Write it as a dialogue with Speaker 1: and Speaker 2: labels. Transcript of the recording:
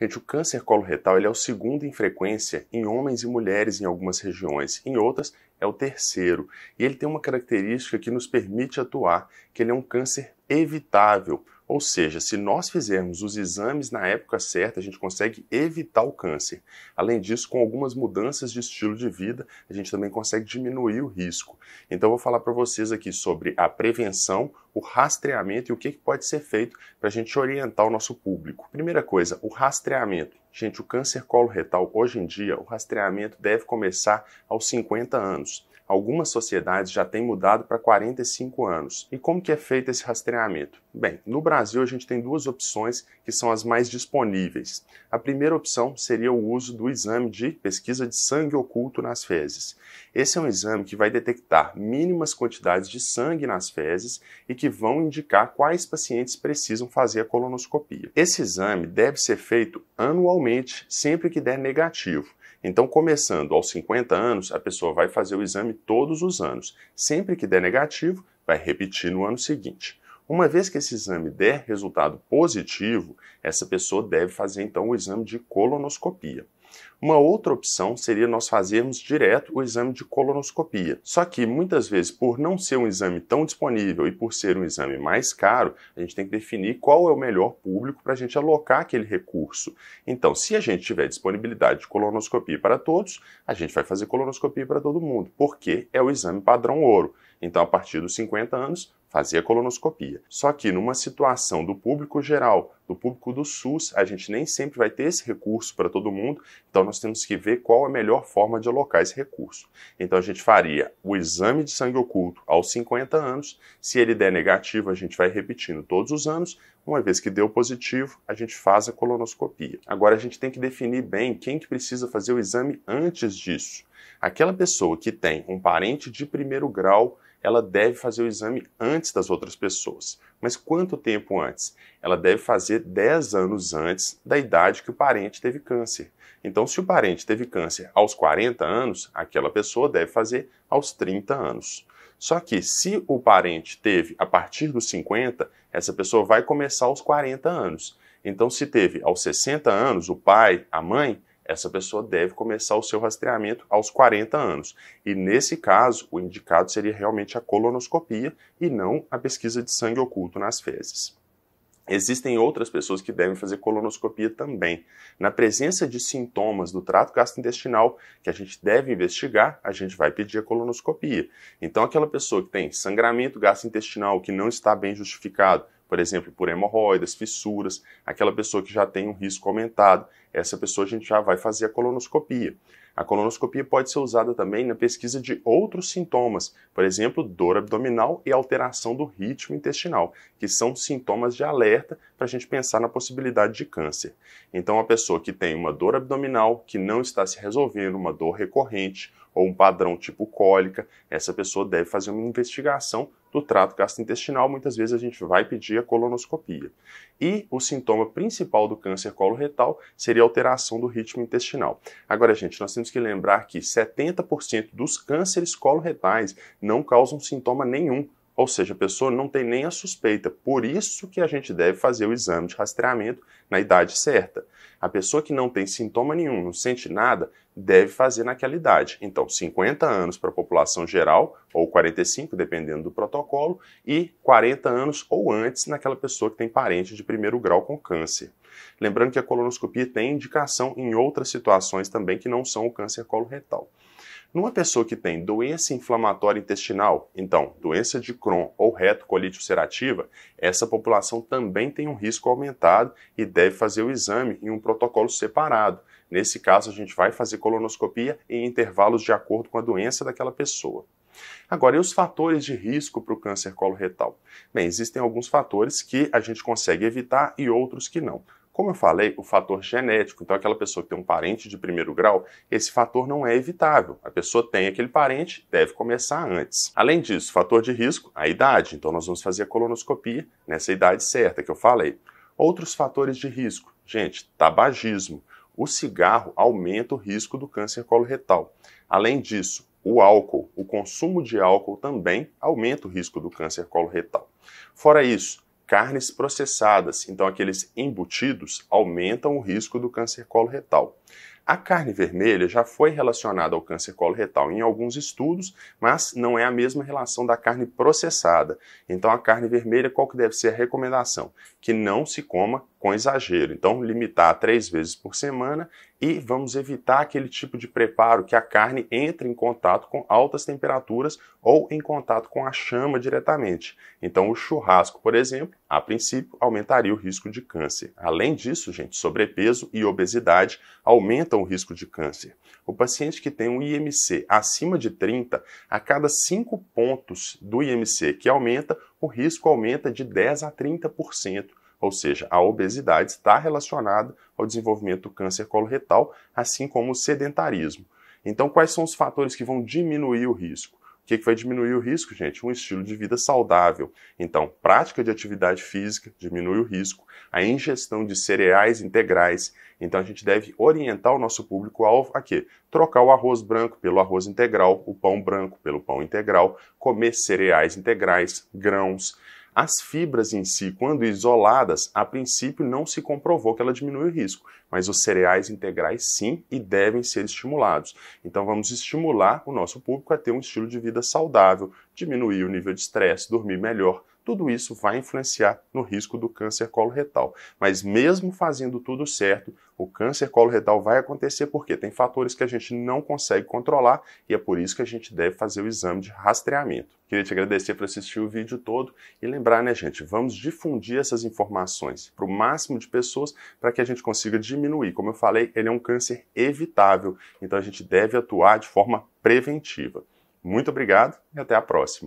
Speaker 1: Gente, o câncer coloretal ele é o segundo em frequência em homens e mulheres em algumas regiões, em outras é o terceiro. E ele tem uma característica que nos permite atuar, que ele é um câncer evitável. Ou seja, se nós fizermos os exames na época certa, a gente consegue evitar o câncer. Além disso, com algumas mudanças de estilo de vida, a gente também consegue diminuir o risco. Então, eu vou falar para vocês aqui sobre a prevenção, o rastreamento e o que pode ser feito para a gente orientar o nosso público. Primeira coisa, o rastreamento. Gente, o câncer coloretal, hoje em dia, o rastreamento deve começar aos 50 anos. Algumas sociedades já têm mudado para 45 anos. E como que é feito esse rastreamento? Bem, no Brasil a gente tem duas opções que são as mais disponíveis. A primeira opção seria o uso do exame de pesquisa de sangue oculto nas fezes. Esse é um exame que vai detectar mínimas quantidades de sangue nas fezes e que vão indicar quais pacientes precisam fazer a colonoscopia. Esse exame deve ser feito anualmente, sempre que der negativo. Então, começando aos 50 anos, a pessoa vai fazer o exame todos os anos. Sempre que der negativo, vai repetir no ano seguinte. Uma vez que esse exame der resultado positivo, essa pessoa deve fazer então o exame de colonoscopia. Uma outra opção seria nós fazermos direto o exame de colonoscopia. Só que muitas vezes, por não ser um exame tão disponível e por ser um exame mais caro, a gente tem que definir qual é o melhor público para a gente alocar aquele recurso. Então, se a gente tiver disponibilidade de colonoscopia para todos, a gente vai fazer colonoscopia para todo mundo, porque é o exame padrão ouro. Então, a partir dos 50 anos, fazia colonoscopia. Só que numa situação do público geral, do público do SUS, a gente nem sempre vai ter esse recurso para todo mundo, então nós temos que ver qual a melhor forma de alocar esse recurso. Então a gente faria o exame de sangue oculto aos 50 anos, se ele der negativo, a gente vai repetindo todos os anos, uma vez que deu positivo, a gente faz a colonoscopia. Agora a gente tem que definir bem quem que precisa fazer o exame antes disso. Aquela pessoa que tem um parente de primeiro grau ela deve fazer o exame antes das outras pessoas. Mas quanto tempo antes? Ela deve fazer 10 anos antes da idade que o parente teve câncer. Então, se o parente teve câncer aos 40 anos, aquela pessoa deve fazer aos 30 anos. Só que se o parente teve a partir dos 50, essa pessoa vai começar aos 40 anos. Então, se teve aos 60 anos, o pai, a mãe, essa pessoa deve começar o seu rastreamento aos 40 anos. E nesse caso, o indicado seria realmente a colonoscopia e não a pesquisa de sangue oculto nas fezes. Existem outras pessoas que devem fazer colonoscopia também. Na presença de sintomas do trato gastrointestinal que a gente deve investigar, a gente vai pedir a colonoscopia. Então, aquela pessoa que tem sangramento gastrointestinal que não está bem justificado, por exemplo, por hemorroidas, fissuras, aquela pessoa que já tem um risco aumentado, essa pessoa a gente já vai fazer a colonoscopia. A colonoscopia pode ser usada também na pesquisa de outros sintomas, por exemplo, dor abdominal e alteração do ritmo intestinal, que são sintomas de alerta para a gente pensar na possibilidade de câncer. Então, a pessoa que tem uma dor abdominal que não está se resolvendo, uma dor recorrente ou um padrão tipo cólica, essa pessoa deve fazer uma investigação do trato gastrointestinal, muitas vezes a gente vai pedir a colonoscopia. E o sintoma principal do câncer coloretal seria a alteração do ritmo intestinal. Agora, gente, nós temos que lembrar que 70% dos cânceres coloretais não causam sintoma nenhum. Ou seja, a pessoa não tem nem a suspeita. Por isso que a gente deve fazer o exame de rastreamento na idade certa. A pessoa que não tem sintoma nenhum, não sente nada, deve fazer naquela idade. Então, 50 anos para a população geral, ou 45, dependendo do protocolo, e 40 anos ou antes naquela pessoa que tem parente de primeiro grau com câncer. Lembrando que a colonoscopia tem indicação em outras situações também que não são o câncer coloretal. Numa pessoa que tem doença inflamatória intestinal, então doença de Crohn ou retocolite ulcerativa, essa população também tem um risco aumentado e deve fazer o exame em um protocolo separado. Nesse caso, a gente vai fazer colonoscopia em intervalos de acordo com a doença daquela pessoa. Agora, e os fatores de risco para o câncer coloretal? Bem, existem alguns fatores que a gente consegue evitar e outros que não. Como eu falei, o fator genético, então aquela pessoa que tem um parente de primeiro grau, esse fator não é evitável. A pessoa tem aquele parente, deve começar antes. Além disso, fator de risco, a idade. Então nós vamos fazer a colonoscopia nessa idade certa que eu falei. Outros fatores de risco, gente, tabagismo. O cigarro aumenta o risco do câncer coloretal. Além disso, o álcool, o consumo de álcool também aumenta o risco do câncer coloretal. Fora isso, carnes processadas, então aqueles embutidos, aumentam o risco do câncer coloretal. A carne vermelha já foi relacionada ao câncer coloretal em alguns estudos, mas não é a mesma relação da carne processada. Então a carne vermelha, qual que deve ser a recomendação? Que não se coma com exagero. Então limitar a três vezes por semana e vamos evitar aquele tipo de preparo que a carne entre em contato com altas temperaturas ou em contato com a chama diretamente. Então o churrasco, por exemplo, a princípio aumentaria o risco de câncer. Além disso, gente, sobrepeso e obesidade aumentam o risco de câncer. O paciente que tem um IMC acima de 30, a cada 5 pontos do IMC que aumenta, o risco aumenta de 10 a 30%. Ou seja, a obesidade está relacionada ao desenvolvimento do câncer coloretal, assim como o sedentarismo. Então, quais são os fatores que vão diminuir o risco? O que, que vai diminuir o risco, gente? Um estilo de vida saudável. Então, prática de atividade física diminui o risco, a ingestão de cereais integrais. Então, a gente deve orientar o nosso público-alvo a quê? Trocar o arroz branco pelo arroz integral, o pão branco pelo pão integral, comer cereais integrais, grãos. As fibras em si, quando isoladas, a princípio não se comprovou que ela diminui o risco, mas os cereais integrais sim e devem ser estimulados. Então vamos estimular o nosso público a ter um estilo de vida saudável, diminuir o nível de estresse, dormir melhor, tudo isso vai influenciar no risco do câncer coloretal. Mas mesmo fazendo tudo certo, o câncer coloretal vai acontecer porque tem fatores que a gente não consegue controlar e é por isso que a gente deve fazer o exame de rastreamento. Queria te agradecer por assistir o vídeo todo e lembrar, né, gente, vamos difundir essas informações para o máximo de pessoas para que a gente consiga diminuir. Como eu falei, ele é um câncer evitável, então a gente deve atuar de forma preventiva. Muito obrigado e até a próxima.